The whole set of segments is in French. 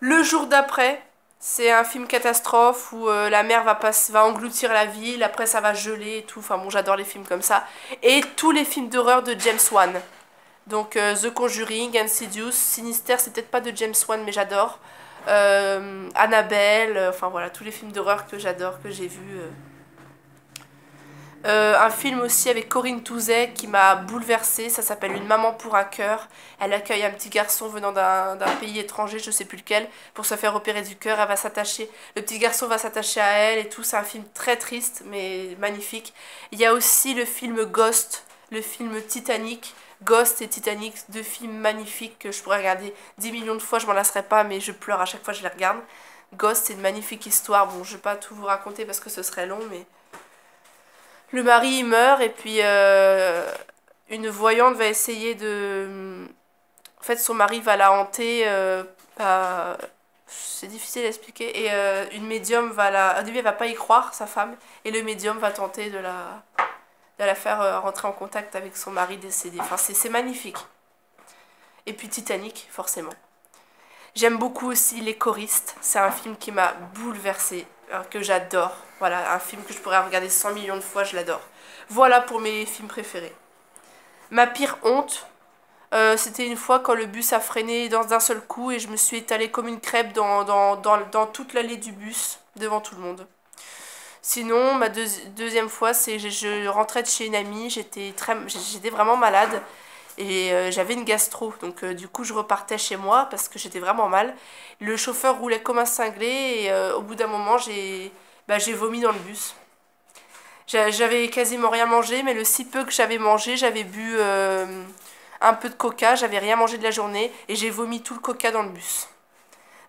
Le jour d'après, c'est un film catastrophe où euh, la mer va, va engloutir la ville, après ça va geler et tout. Enfin bon, j'adore les films comme ça. Et tous les films d'horreur de James Wan. Donc euh, The Conjuring, Insidious, Sinister, c'est peut-être pas de James Wan, mais j'adore. Euh, Annabelle, enfin voilà, tous les films d'horreur que j'adore, que j'ai vus. Euh, un film aussi avec Corinne Touzet qui m'a bouleversée, ça s'appelle Une maman pour un cœur. Elle accueille un petit garçon venant d'un pays étranger, je sais plus lequel, pour se faire opérer du cœur. Elle va s'attacher, le petit garçon va s'attacher à elle et tout. C'est un film très triste mais magnifique. Il y a aussi le film Ghost, le film Titanic. Ghost et Titanic, deux films magnifiques que je pourrais regarder 10 millions de fois, je m'en lasserai pas, mais je pleure à chaque fois que je les regarde. Ghost, c'est une magnifique histoire. Bon, je vais pas tout vous raconter parce que ce serait long, mais le mari meurt et puis euh, une voyante va essayer de... En fait, son mari va la hanter. Euh, c'est difficile à expliquer. Et euh, une médium va la... Au début, va pas y croire, sa femme. Et le médium va tenter de la, de la faire rentrer en contact avec son mari décédé. Enfin, c'est magnifique. Et puis Titanic, forcément. J'aime beaucoup aussi Les choristes. C'est un film qui m'a bouleversée, que j'adore. Voilà, un film que je pourrais regarder 100 millions de fois, je l'adore. Voilà pour mes films préférés. Ma pire honte, euh, c'était une fois quand le bus a freiné d'un seul coup et je me suis étalée comme une crêpe dans, dans, dans, toute l'allée du bus, devant tout le monde. Sinon, ma deuxième fois, c'est je, je rentrais de chez une amie, j'étais vraiment malade et euh, j'avais une gastro. Donc euh, du coup, je repartais chez moi parce que j'étais vraiment mal. Le chauffeur roulait comme un cinglé et au bout d'un moment, j'ai bah, vomi dans le bus. J'avais quasiment rien mangé, mais le si peu que j'avais mangé, j'avais bu euh, un peu de coca, j'avais rien mangé de la journée, et j'ai vomi tout le coca dans le bus.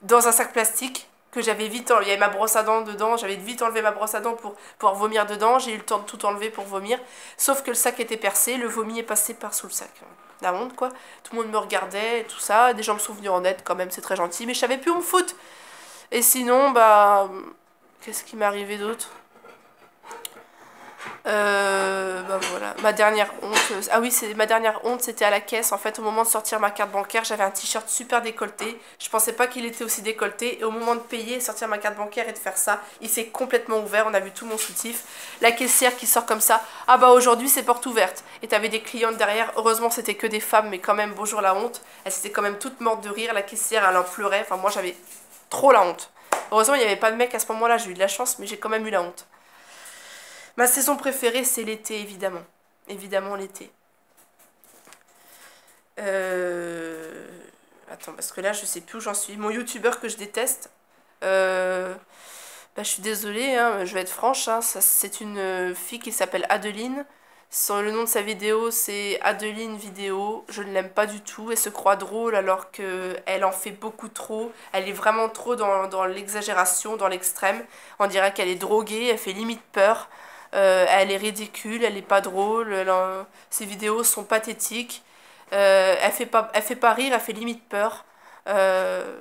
Dans un sac plastique que j'avais vite enlevé. Il y avait ma brosse à dents dedans, j'avais vite enlevé ma brosse à dents pour pouvoir vomir dedans, j'ai eu le temps de tout enlever pour vomir, sauf que le sac était percé, le vomi est passé par sous le sac. La honte quoi. Tout le monde me regardait, tout ça, des gens me sont venus en aide quand même, c'est très gentil, mais je savais plus où me foutre. Et sinon, bah Qu'est-ce qui m'est arrivé d'autre? Euh, bah voilà, ma dernière honte. Euh, ah oui, c'est ma dernière honte, c'était à la caisse. En fait, au moment de sortir ma carte bancaire, j'avais un t-shirt super décolleté. Je pensais pas qu'il était aussi décolleté. Et au moment de payer, sortir ma carte bancaire et de faire ça, il s'est complètement ouvert. On a vu tout mon soutif. La caissière qui sort comme ça. Ah bah aujourd'hui, c'est porte ouverte. Et t'avais des clientes derrière. Heureusement, c'était que des femmes, mais quand même, bonjour la honte. Elle s'était quand même toute morte de rire. La caissière, elle en pleurait. Enfin, moi, j'avais trop la honte. Heureusement, il n'y avait pas de mec à ce moment-là, j'ai eu de la chance, mais j'ai quand même eu la honte. Ma saison préférée, c'est l'été, évidemment. Évidemment, l'été. Euh... Attends, parce que là, je sais plus où j'en suis. Mon youtubeur que je déteste, euh... bah, je suis désolée, hein, je vais être franche, hein, c'est une fille qui s'appelle Adeline le nom de sa vidéo, c'est Adeline Vidéo. Je ne l'aime pas du tout. Elle se croit drôle alors qu'elle en fait beaucoup trop. Elle est vraiment trop dans, l'exagération, dans l'extrême. On dirait qu'elle est droguée, elle fait limite peur. Euh, elle est ridicule, elle n'est pas drôle. ses vidéos sont pathétiques. Euh, elle fait pas, elle fait pas rire, elle fait limite peur. Euh,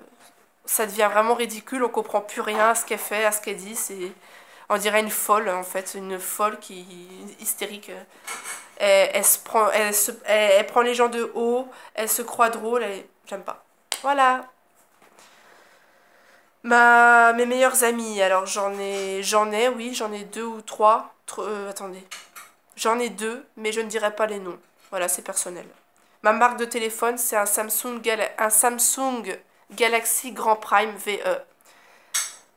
ça devient vraiment ridicule, on comprend plus rien à ce qu'elle fait, à ce qu'elle dit. C'est on dirait une folle en fait, une folle qui hystérique. Elle, se prend, elle, elle, prend les gens de haut, elle se croit drôle, j'aime pas. Voilà. Ma, mes meilleurs amis, alors j'en ai, j'en ai, oui, j'en ai deux ou trois. Euh, attendez. J'en ai deux, mais je ne dirai pas les noms. Voilà, c'est personnel. Ma marque de téléphone, c'est un Samsung, un Samsung Galaxy Grand Prime VE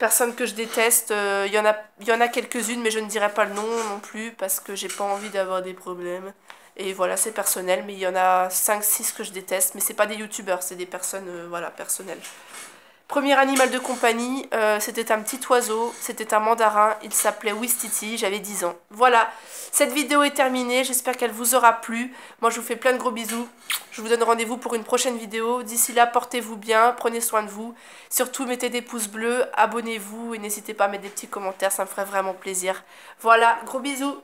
personnes que je déteste. Il euh, y en a, y en a quelques-unes, mais je ne dirai pas le nom non plus parce que j'ai pas envie d'avoir des problèmes. Et voilà, c'est personnel, mais il y en a 5-6 que je déteste, mais c'est pas des youtubeurs, c'est des personnes euh, voilà, personnelles. Premier animal de compagnie, euh, c'était un petit oiseau, c'était un mandarin, il s'appelait Wistiti, j'avais 10 ans. Voilà, cette vidéo est terminée, j'espère qu'elle vous aura plu. Moi je vous fais plein de gros bisous, je vous donne rendez-vous pour une prochaine vidéo. D'ici là, portez-vous bien, prenez soin de vous. Surtout, mettez des pouces bleus, abonnez-vous et n'hésitez pas à mettre des petits commentaires, ça me ferait vraiment plaisir. Voilà, gros bisous